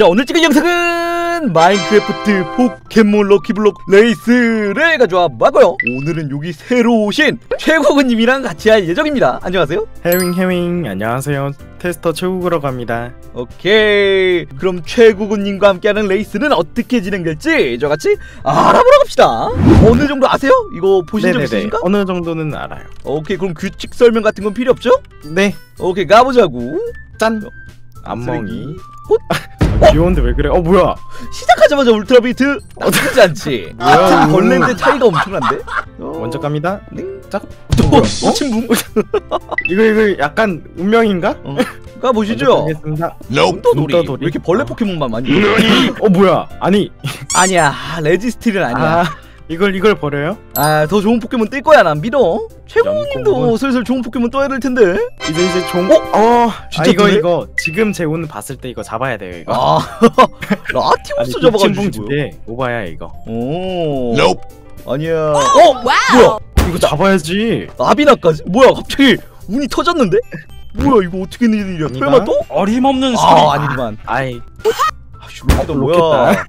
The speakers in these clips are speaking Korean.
자 오늘 찍은 영상은 마인크래프트 포켓몬 럭키블록 레이스를 가져와 봤고요. 오늘은 여기 새로 오신 최국은님이랑 같이 할 예정입니다. 안녕하세요. 해밍 해밍 안녕하세요. 테스터 최국으로 갑니다. 오케이. 그럼 최국은님과 함께하는 레이스는 어떻게 진행될지 다 같이 알아보러 갑시다. 어느 정도 아세요? 이거 보신 적 있으신가? 어느 정도는 알아요. 오케이. 그럼 규칙 설명 같은 건 필요 없죠? 네. 오케이. 가보자고. 짠! 쓰레기. 앞멍이 헛! 아, 귀여운데 왜 그래? 어 뭐야 시작하자마자 울트라 비스트 나쁘지 않지 뭐야. 벌레인데 차이가 엄청난데? 어, 먼저 갑니다 네. 짠 또? 어? 친분 이거 이거 약간 운명인가? 어. 가 보시죠 가겠습니다 분떠도리 왜 분떠도리. 이렇게 벌레 어. 포켓몬만 많이? 어 뭐야 아니 아니야 레지스틸은 아니야 아 이걸 이걸 버려요? 아 더 좋은 포켓몬 뜰 거야 난 믿어 최고님도. 슬슬 좋은 포켓몬 떠야 될 텐데 이제 이제 종 어? 어? 아 진짜 이거 뜨네? 이거 지금 제 운 봤을 때 이거 잡아야 돼요 이거 아 라티오스 잡아가지고 두개 오바야 이거 오 Nope. 아니야 어? 뭐야 이거 잡아야지 나비나까지? 뭐야 갑자기 운이 터졌는데? 뭐야 이거 어떻게 된 일이야. 설마 또? 어림없는 소리. 아 아니구만 아이 아씨 로켓단 어, 뭐야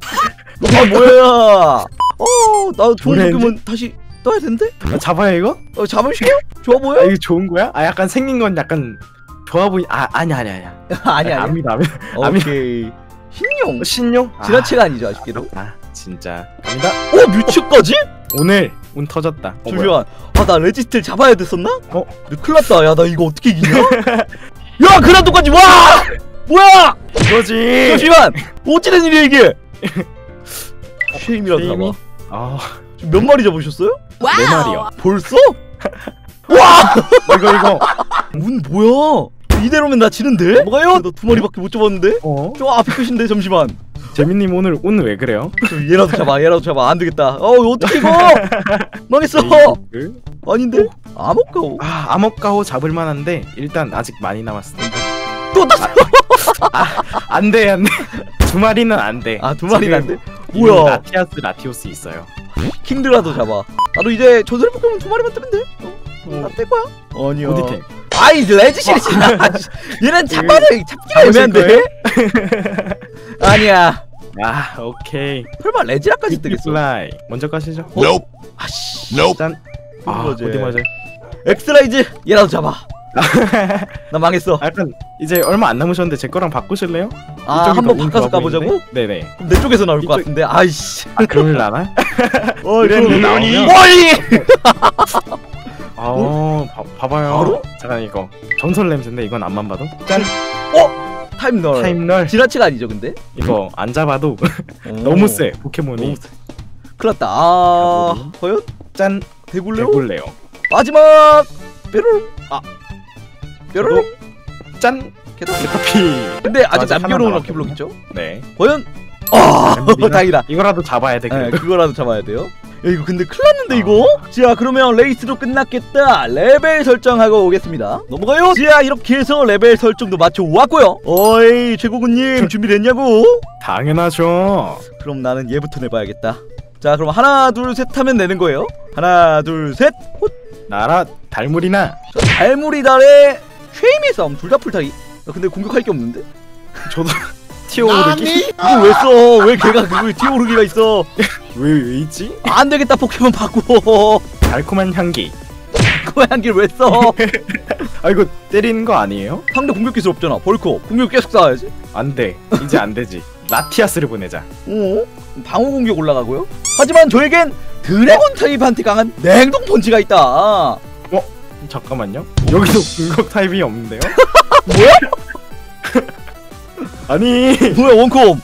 로켓 뭐야 어나 좋은 포켓몬 다시 떠야 되는데? 아, 잡아야 이거? 어 잡으시게요? 좋아 아 보여? 이거 좋은 거야? 아 약간 생긴 건 약간 좋아 보이 아 아니 아니 아니 아니 아니 압니다 압니다 오케이 흰용 신용 지나치가 아니죠 아쉽게도 아 진짜 갑니다 오 뮤츠까지? 오늘 운 터졌다 어? 잠시만 아나 레지스틸 잡아야 됐었나? 어? 근데 큰일 났다 야 나 이거 어떻게 이기냐? 야 그라도까지 와! 뭐야! 이거지 잠시만 어찌된 일이야 이게 쉐임이라도 쉐임이? 잡 아아 지금 몇 마리 잡으셨어요? 네 마리요 벌써? 와! 이거 이거 운 뭐야? 이대로면 나 지는데? 뭐가요? 나 두 마리밖에 못 잡았는데? 어 저 앞에 끝인데 잠시만 재민님 오늘 운 왜 그래요? 저 얘라도 잡아 얘라도 잡아 안 되겠다 어 어떻게 이거 망했어 이거? 아닌데? 아목가오 아 암흑가호 잡을 만한데 일단 아직 많이 남았습니다 또 땄어 안돼 안돼 두 마리는 안돼 아 두 마리는 안 돼? 뭐야? 라티아스 라티오스 있어요. 킹드라도 잡아. 나도 이제 조선의 포켓몬 두 마리만 뜨면 돼? 어? 나뗄 거야? 아니야 어디 템? 아이 레지시리 얘는 잡아도 잡기가 애매한데? 아니야. 아 오케이. 설마 레지라까지 뜨겠어? 플라이 먼저 가시죠. Nope. 아씨. Nope. 짠. 아. 어디 맞아요? 엑스라이즈 얘라도 잡아. 나 망했어. 아, 약간 이제 얼마 안 남으셨는데 제 거랑 바꾸실래요? 아 한번 바꿔서 까보자고? 네네 그럼 내 쪽에서 나올 것 이쪽- 같은데 아이씨 아 그럴라나? 어이 나오면- 어이 아 봐, 봐봐요 바로? 잠깐 이거 전설 냄새인데 이건 앞만 봐도 짠 타임널 타임널 지나치가 아니죠 근데? 이거 안 잡아도 오. 너무 세 포켓몬이 너무 세. 큰일 났다 아. 과연? 짠 대굴레오? 대굴레요 마지막 뾰로롱 아 뾰로롱 짠? 개타피. 근데 아직 남겨놓은. 럭키블록 있죠? 네. 과연? 아? 다행이다. 이거라도 잡아야 돼 네, 그거라도 잡아야 돼요. 야 이거 근데 큰일 났는데 아. 이거? 자 그러면 레이스도 끝났겠다. 레벨 설정하고 오겠습니다. 넘어가요. 자 이렇게 해서 레벨 설정도 맞춰 왔고요. 어이 최고군님 준비됐냐고? 당연하죠. 그럼 나는 얘부터 내봐야겠다. 자 그럼 하나 둘 셋 하면 내는 거예요. 하나 둘셋. 나라 달물이나. 달무리 달의 쉐이미 싸움 둘 다 풀타기 야, 근데 공격할 게 없는데? 저도 튀어오르기 이걸 왜 써? 왜 걔가 그거에 튀어오르기가 있어? 왜, 왜 있지? 안 되겠다 포켓몬 바꾸어 달콤한 향기 그 향기를 왜 써? 아 이거 때리는 거 아니에요? 상대 공격 기술 없잖아 벌코 공격 계속 쌓아야지 안돼 이제 안 되지 라티아스를 보내자 어? 방어 공격 올라가고요 하지만 저에겐 드래곤 타입한테 강한 냉동 펀치가 있다 잠깐만요. 여기도 공격 타입이 없는데요? 뭐야? 아니. 뭐야 원콤?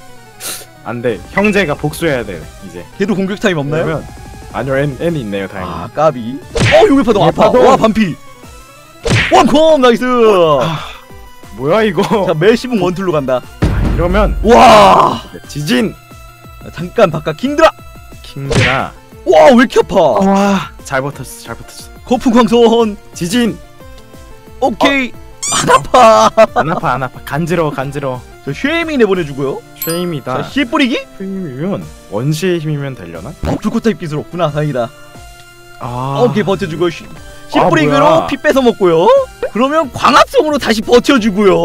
안돼. 형제가 복수해야 돼 이제. 걔도 공격 타입 없나요? 그러면 아니요 네, 네 있네요 다행히. 아 까비. 어 요괴파동 아파. 요괴파동. 와 반피. 원콤 나이스. 뭐야 이거? 자 멜시붕 원툴로 간다. 이러면 와! 지진! 잠깐 바깥 킹드라! 킹드라. 와왜 이렇게 아파? 와 잘 버텼어 잘 버텼어 거품 광선 지진. 오케이. 안 아파. 안 아파 안 아파. 간지러워 간지러워. 저 쉐이미 내보내주고요. 쉐이미다. 씨 뿌리기? 쉐이미면 원시의 힘이면 되려나? 어 불꽃 타입 기술 없구나 다행이다. 아. 오케이 버텨주고요. 씨, 씨 아, 뿌리기로 뭐야. 피 뺏어 먹고요. 그러면 광합성으로 다시 버텨주고요.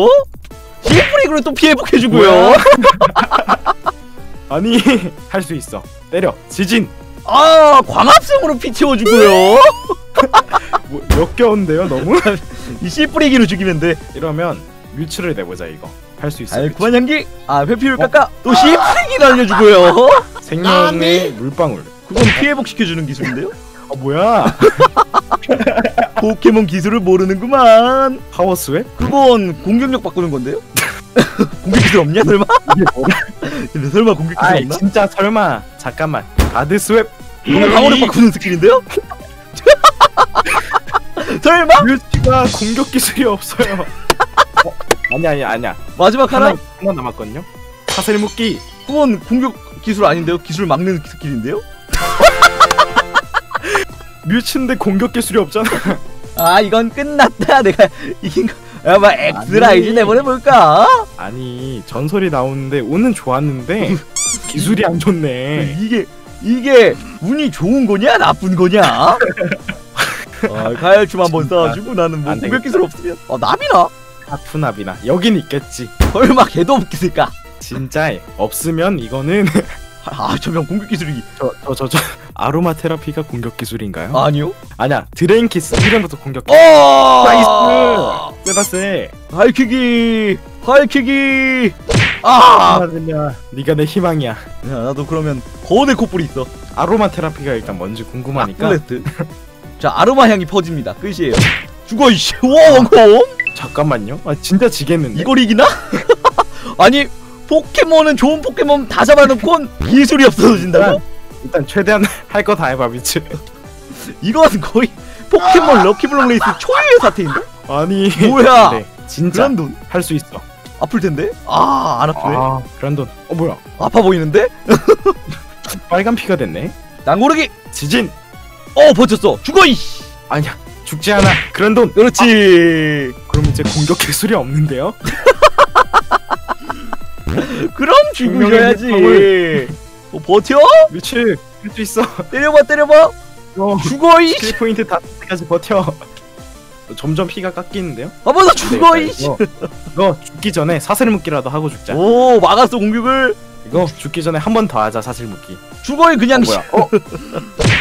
시프릭으로 또 피해 복해주고요? 아니 할 수 있어. 때려. 지진. 아 광합성으로 피 채워주고요. 뭐, 역겨운데요 너무? 이 씨뿌리기로 죽이면 돼. 이러면 뮤츠를 내보자 이거. 할 수 있어. 달콤한 향기! 아 회피율 깎아! 또 씨뿌리기를 알려주고요. 생명의 물방울. 그건 피 회복 시켜주는 기술인데요? 아 뭐야? 포켓몬 기술을 모르는구만. 파워 스웹? 그건 공격력 바꾸는 건데요? 공격 기술 없냐 설마? 근데 설마 공격 기술 아이 없나? 진짜 설마. 잠깐만. 가드 스웹? 이거 방어력 바꾸는 스킬인데요 설마? 뮤츠가 공격 기술이 없어요. 어? 아니 아니 아니야. 마지막 하나? 하나 하나 남았거든요. 사슬 묶기. 그건 공격 기술 아닌데요? 기술 막는 스킬인데요? 뮤츠인데 공격 기술이 없잖아. 아 이건 끝났다. 내가 이긴 거. 아마 엑스라이즈 아니. 내보내볼까? 아니 전설이 나오는데 운은 좋았는데 기술이 안 좋네. 이게 이게 운이 좋은 거냐 나쁜 거냐 아, 가열춤 한번. 쏴주고 나는 뭐안 공격 되겠다. 기술 없으면. 어 나비나? 하프나비나. 여긴 있겠지. 설마 걔도 없겠을까? 진짜 없으면 이거는 아 저명 공격 기술이 저 저 저 저 아로마 테라피가 공격 기술인가요? 아니요. 아니야 드레인 키스 이름부터 공격 기술 어! 나이스! 세 하이킥이 하이킥이 아! 하나들냐 네가 내 희망이야. 야, 나도 그러면 거대 코뿔이 있어. 아로마 테라피가 일단 뭔지 궁금하니까. 아플레트 자 아로마 향이 퍼집니다. 끝이에요. 죽어 이씨. 와 원콤 잠깐만요. 아 진짜 지겠는데? 이걸 이기나? 아니 포켓몬은 좋은 포켓몬 다 잡아놓고 기술이 없어진다고? 일단, 일단 최대한 할 거 다 해봐 뮤츠. 이건 거의 포켓몬 럭키블록 레이스 초유의 사태인데? 아니. 뭐야? 네, 진짜 그란돈? 할 수 있어. 아플 텐데? 아안 아프네. 아 그란돈. 어 뭐야? 아, 파 보이는데? 빨간 피가 됐네. 난 고르기! 지진 어 버텼어. 죽어 이씨. 아니야. 죽지 않아. 그란돈. 그렇지. 그럼 이제 공격 기술이 없는데요? 그럼 죽으셔야지. 어, 버텨? 뮤츠 할수 있어. 때려봐 때려봐. 어, 죽어 이씨. 스킬 포인트 다 때까지 버텨. 점점 피가 깎이는데요? 한번 더 죽어 네, 이씨. 이거, 이거 죽기 전에 사슬 묶기라도 하고 죽자. 오 막았어 공격을. 이거 죽기 전에 한 번 더 하자 사슬 묶기. 죽어 이 그냥 어, 뭐야? 어?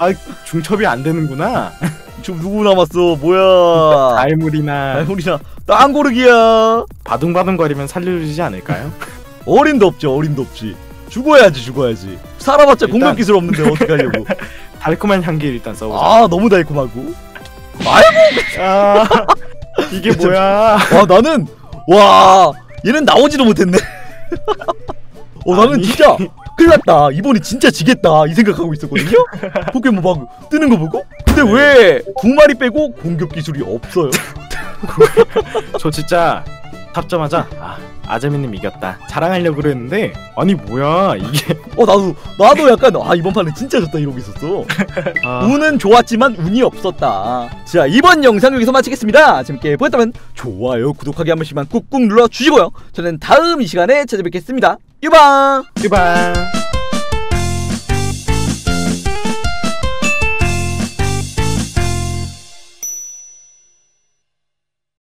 아 중첩이 안 되는구나. 지금 누구 남았어? 뭐야? 알물이나. 알물이나. 땅 고르기야. 바둥바둥거리면 살려주지 않을까요? 어림도 없죠 어림도 없지. 죽어야지 죽어야지. 살아봤자 일단- 공격 기술 없는데 어떡하려고. 달콤한 향기 일단 써보자. 아 너무 달콤하고. 아, 이게 뭐야? 와 나는 와 얘는 나오지도 못했네. 어 나는 아니. 진짜 큰일 났다. 이번에 진짜 지겠다. 이 생각하고 있었거든요? 포켓몬 막 뜨는 거 보고? 근데 왜 두 마리 빼고 공격 기술이 없어요? 저 진짜 잡자마자 아 아재미님 이겼다. 자랑하려고 그랬는데 아니 뭐야 이게. 어 나도 나도 약간 아 이번 판은 진짜 졌다 이러고 있었어. 아, 운은 좋았지만 운이 없었다. 자 이번 영상 여기서 마치겠습니다. 재밌게 보셨다면 좋아요, 구독하기 한 번씩만 꾹꾹 눌러주시고요. 저는 다음 이 시간에 찾아뵙겠습니다. 유방! 유바